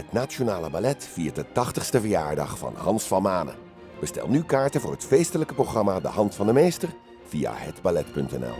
Het Nationale Ballet viert de 80ste verjaardag van Hans van Manen. Bestel nu kaarten voor het feestelijke programma De Hand van de Meester via hetballet.nl.